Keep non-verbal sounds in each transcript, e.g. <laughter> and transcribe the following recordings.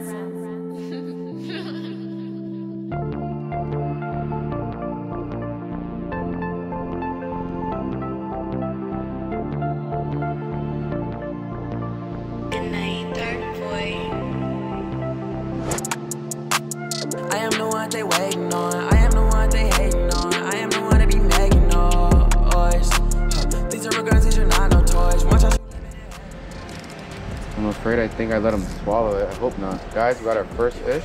Good I think I let him swallow it. I hope not. Guys, we got our first fish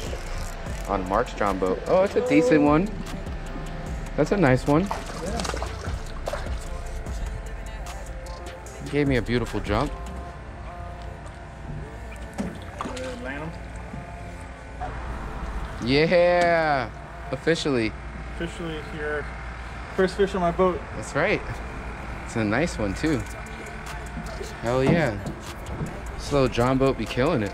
on Marc's Jon boat. Oh, it's a decent one. That's a nice one. He gave me a beautiful jump. Yeah, officially. Officially here. First fish on my boat. That's right. It's a nice one too. Hell yeah. Slow Jon boat be killing it.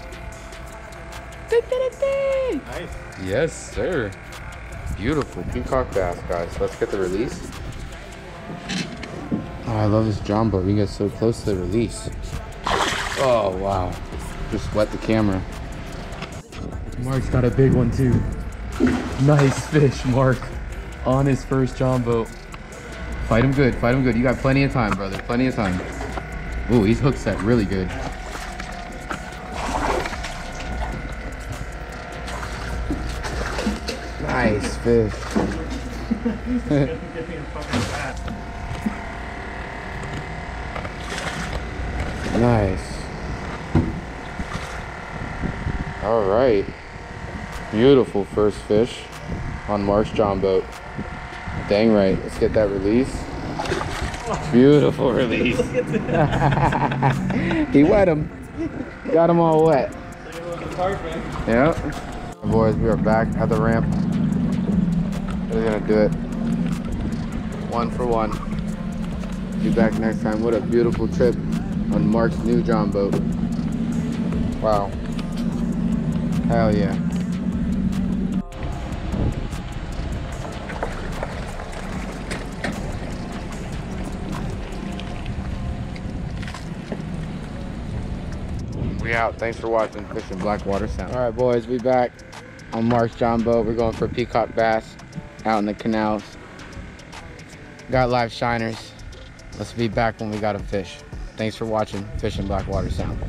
Nice. Yes, sir. Beautiful peacock bass, guys. Let's get the release. Oh, I love this Jon boat. We get so close to the release. Oh, wow. Just wet the camera. Marc's got a big one, too. Nice fish, Marc. On his first Jon boat. Fight him good. Fight him good. You got plenty of time, brother. Plenty of time. Ooh, he's hooked set really good. Fish. Get me a fucking bat. Nice. All right. Beautiful first fish on Marc's Jon boat. Dang right. Let's get that release. Beautiful release. <laughs> he wet him. Got him all wet. Yep. Boys, we are back at the ramp. We're gonna do it. One for one. Be back next time. What a beautiful trip on Marc's new Jon boat. Wow. Hell yeah. We out. Thanks for watching Fishing Black Water Sound. All right, boys, we back on Marc's Jon boat. We're going for peacock bass out in the canals. Got live shiners. Let's be back when we got a fish. Thanks for watching Fishing Black Water Sound.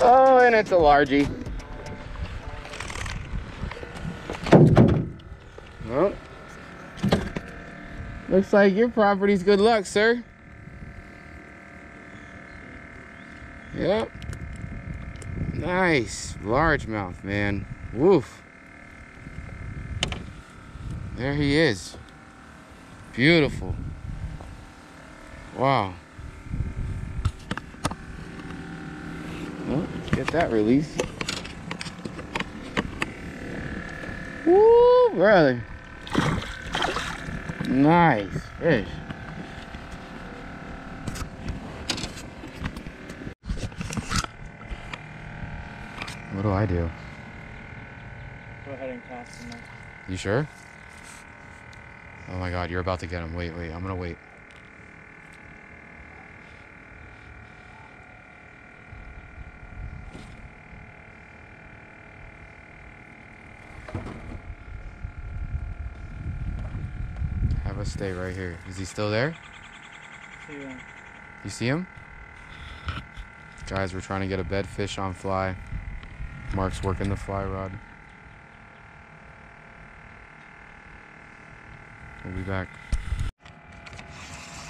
Oh, and it's a largie. Well, looks like your property's good luck, sir. Yep. Nice. Largemouth, man. Woof. There he is. Beautiful. Wow. Well, get that release. Woo, brother. Nice fish. What do I do? Go ahead and cast him. You sure? Oh my god, you're about to get him. Wait, wait, I'm gonna wait. Have us stay right here. Is he still there? Yeah. You see him? Guys, we're trying to get a bed fish on fly. Marc's working the fly rod. We'll be back.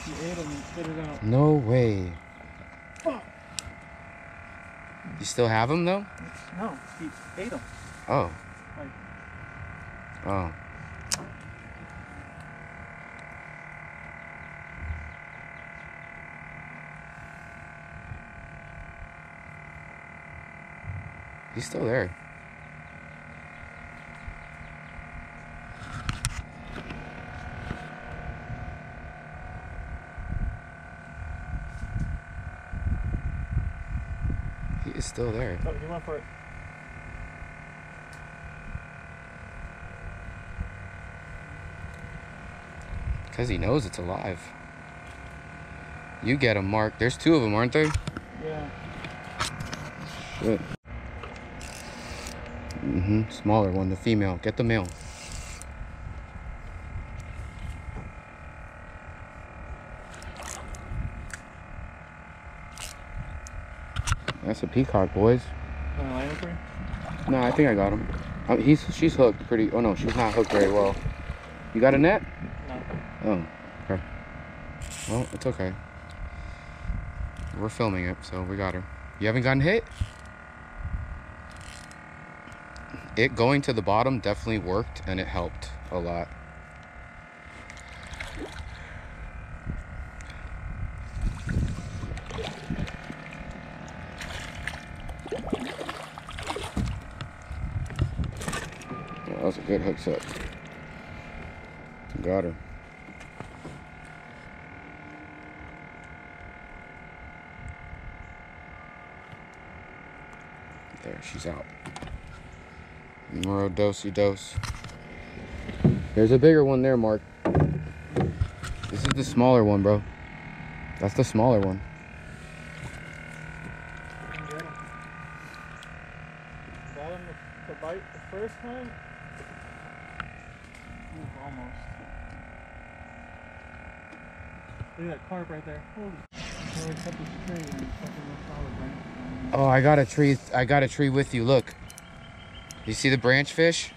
He ate him and spit it out. No way. Fuck. You still have him though? No, he ate him. Oh. Like- Oh. He's still there. He is still there. Oh, he went for it. Because he knows it's alive. You get them, Marc. There's two of them, aren't there? Yeah. Shit. Mm-hmm. Smaller one, the female. Get the male. That's a peacock, boys. Wanna line up for you? No, I think I got him. Uh, he's she's hooked pretty. Oh no, she's not hooked very well. You got a net? No. Oh, okay. Well, it's okay. We're filming it, so we got her. You haven't gotten hit? It going to the bottom definitely worked and it helped a lot. Yeah, that was a good hook set. Got her. There, she's out. Numero dosey dose. There's a bigger one there, Marc. This is the smaller one, bro. That's the smaller one. Get him. Got him to, to bite the first time. Ooh, almost. Look at that carp right there. Holy. Where we cut this tree and fucking left all the branches on it. Oh, I got a tree. I got a tree with you. Look. You see the branch fish?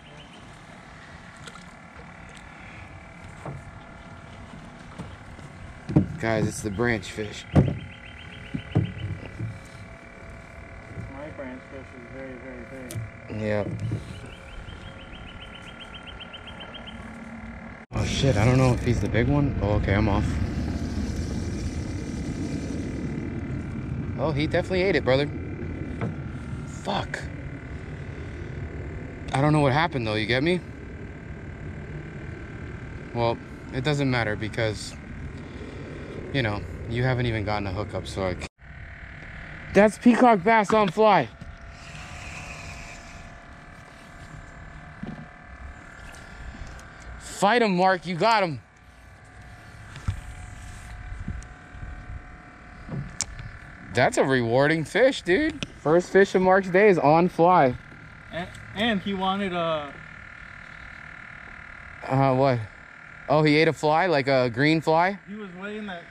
Guys, it's the branch fish. My branch fish is very, very big. Yep. Oh shit, I don't know if he's the big one. Oh, okay, I'm off. Oh, he definitely ate it, brother. Fuck. I don't know what happened though, you get me? Well, it doesn't matter because, you know, you haven't even gotten a hookup, so I. That's peacock bass on fly. Fight him, Marc. You got him. That's a rewarding fish, dude. First fish of Marc's day is on fly. And, he wanted a. Uh, what? Oh, he ate a fly, like a green fly? He was weighing that.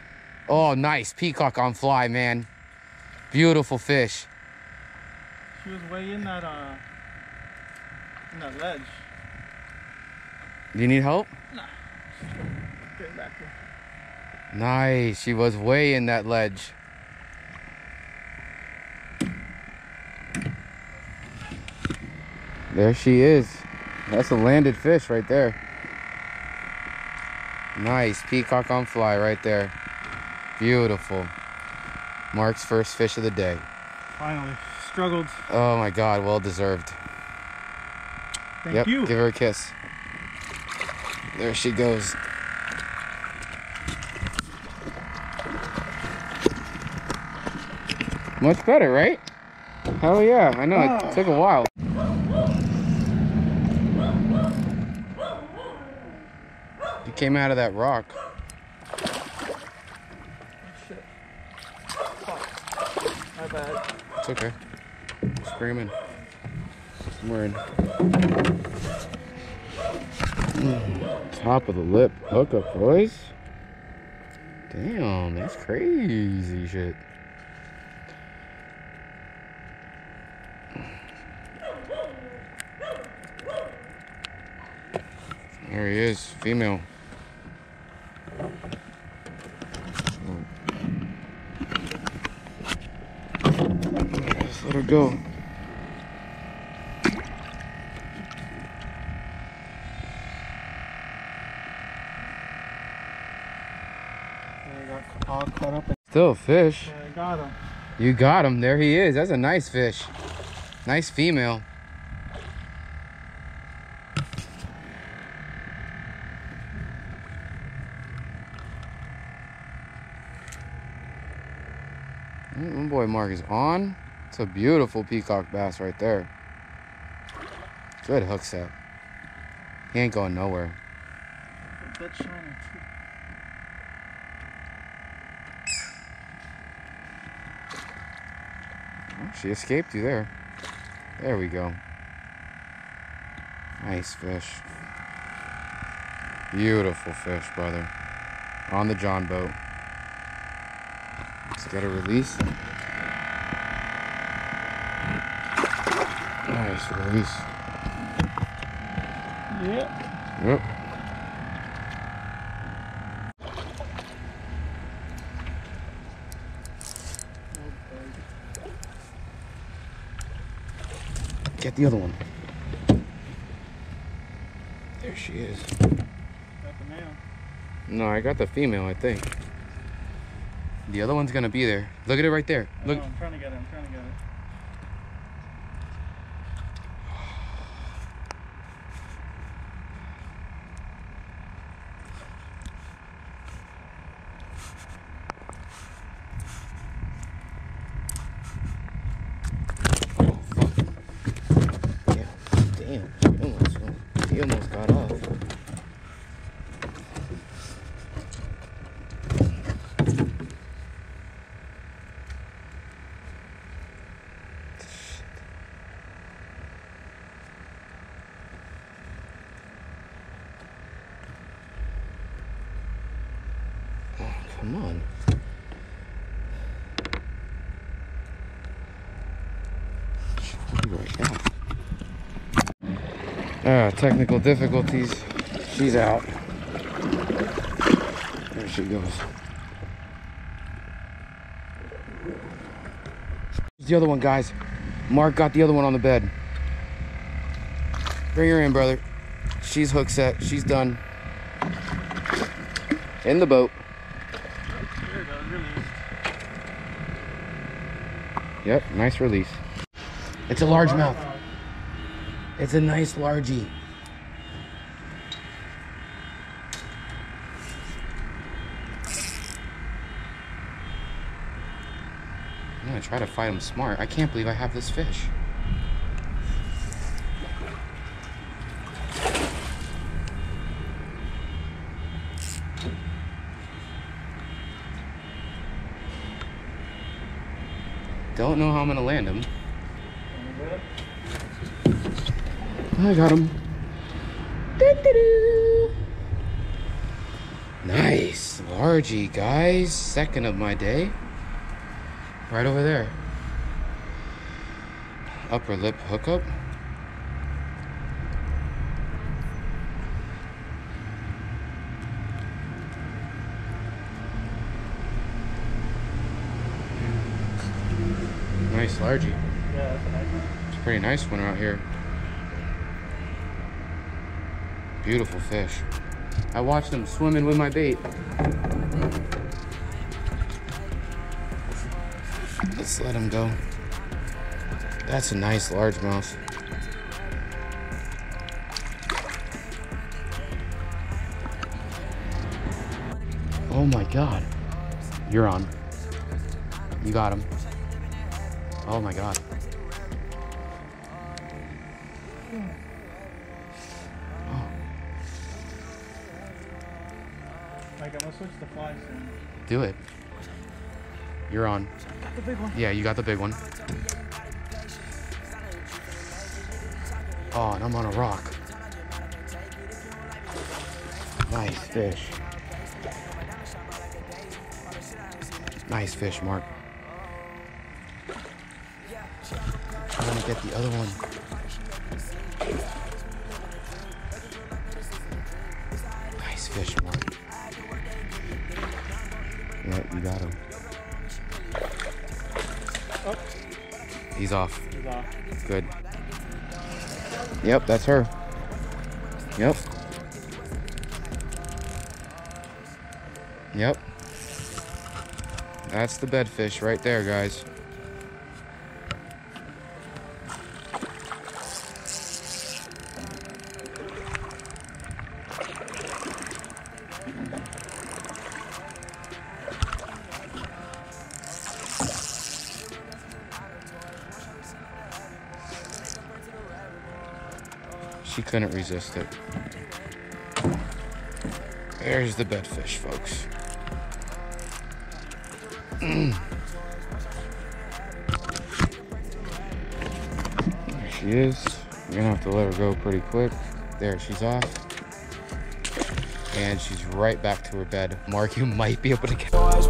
Oh, nice. Peacock on fly, man. Beautiful fish. She was weighing that. Uh. In that ledge. Do you need help? Here. Nice. She was way in that ledge. There she is. That's a landed fish right there. Nice. Peacock on fly right there. Beautiful. Marc's first fish of the day. Finally, struggled. Oh my God. Well deserved. Thank yep. you. Give her a kiss. There she goes. Much better, right? Hell yeah. I know. It oh. took a while. Came out of that rock. Shit. Fuck. My bad. It's okay. Him in. We're in. Mm, Top of the lip hookup, boys. Damn, that's crazy shit. There he is, female. Just let her go. I got all caught up. in- Still a fish. I got him. You got him. There he is. That's a nice fish. Nice female. Mm, My boy Marc is on. It's a beautiful peacock bass right there. Good hook set. He ain't going nowhere. Oh, she escaped you there. There we go. Nice fish. Beautiful fish, brother. On the Jon boat. Let's get a release. Nice release. Yep. Yep. Get the other one. There she is. Got the male. No, I got the female, I think. The other one's gonna be there. Look at it right there. Look. know, I'm trying to get it. I'm trying to get it. Oh, fuck. Yeah. Damn. He almost, he almost got off. Oh, come on. Right back. Ah, technical difficulties. She's out. There she goes. The other one, guys. Marc got the other one on the bed. Bring her in, brother. She's hook set. She's done. In the boat. There it goes. Released. Yep, nice release. It's a largemouth. It's a nice largie. I'm gonna try to fight him smart. I can't believe I have this fish. Don't know how I'm gonna land him. I got him. Nice. Largy, guys. Second of my day. Right over there. Upper lip hookup. Nice largy. Yeah, that's a nice one. It's a pretty nice one out here. Beautiful fish. I watched them swimming with my bait. Let's let him go. That's a nice largemouth. Oh my god. You're on. You got him. Oh my god. Oh. Like, I'm gonna switch to fly soon. Do it. You're on. Got the big one. Yeah, you got the big one. Oh, and I'm on a rock. Nice fish. Nice fish, Marc. Gonna get the other one. Nice fish, Marc. Yeah, you got him. Oh, He's off. he's off. Good. Yep, that's her. Yep. Yep. That's the bedfish right there, guys. Couldn't resist it. There's the bedfish, folks. Mm. There she is. We're gonna have to let her go pretty quick. There, she's off. And she's right back to her bed. Marc, you might be able to get. Boys,